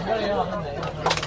你这里好多梅子